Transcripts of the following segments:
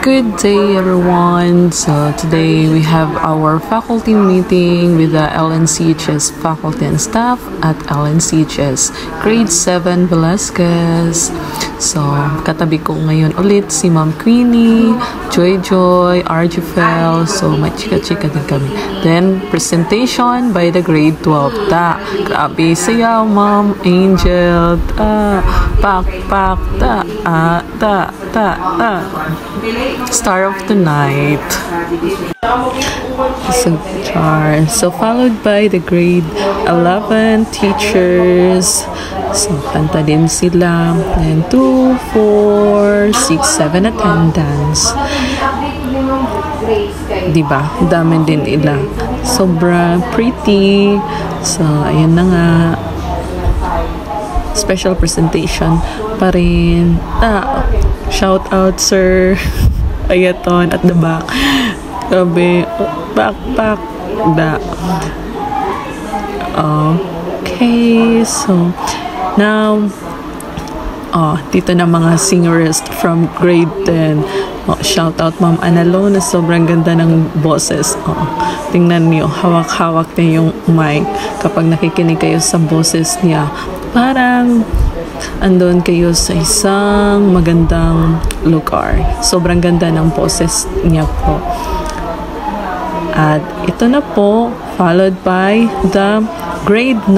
Good day, everyone. So today we have our faculty meeting with the LNCHS faculty and staff at LNCHS Grade 7 Velasquez. So katabi ko ngayon ulit si Ma'am Queenie, Joy Joy, Arjifel. So may chika-chika din kami. Then presentation by the grade 12. Ta, grabe sayaw, Ma'am Angel. Ta, pak, pak, ta, ah, ta, ta, ta. Star of the night. So, char. So, followed by the grade 11 teachers. So, kanta din sila. And 2, 4, 6, 7 attendance. Diba? Dami din ila. Sobra pretty. So, ayan na nga special presentation pa rin. Ah, shout out sir Ayaton at the back. Grabe. Back, back. Da. Okay. So, now, oh, dito na mga singers from grade 10. Oh, shout out Ma'am Analo na sobrang ganda ng boses. Oh, tingnan niyo, hawak-hawak niya yung mic kapag nakikinig kayo sa boses niya. Parang andun kayo sa isang magandang lugar. Sobrang ganda ng boses niya po. At ito na po, followed by the grade 9,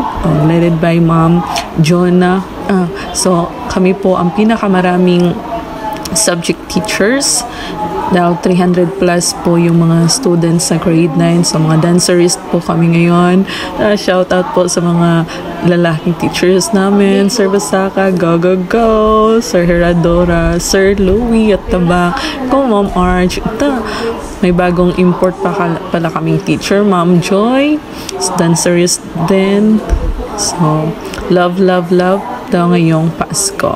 oh, led by Ma'am Jonah. Uh, so, kami po ang pinakamaraming subject teachers dahil 300 plus po yung mga students sa grade 9 so mga dancerist po kami ngayon. Uh, shout out po sa mga lalaking teachers namin. Sir Basaka, go go go Sir Heradora, Sir Louie at tabak ko Ma'am Arch. Ito, may bagong import pa pala kaming teacher Ma'am Joy. Dancerist din. So love love love daw ngayong Pasko.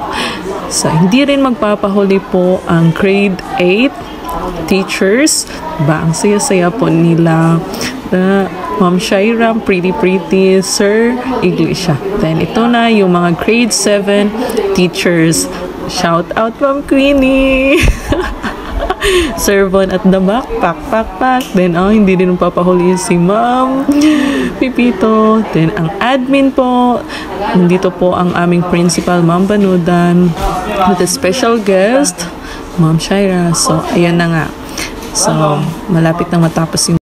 So, hindi rin magpapahuli po ang grade 8 teachers. Ba, ang saya-saya po nila. Uh, Ma'am Shaira, pretty pretty, Sir Iglesia. Then, ito na yung mga grade 7 teachers. Shout out, Ma'am Queenie! Servon at the back, pak, pak, pak. Then, oh, hindi din papahuli si Ma'am Pipito. Then, ang admin po, nandito po ang aming principal, Ma'am Banudan, with a special guest, Ma'am Shaira. So, ayan na nga. So, malapit na matapos yung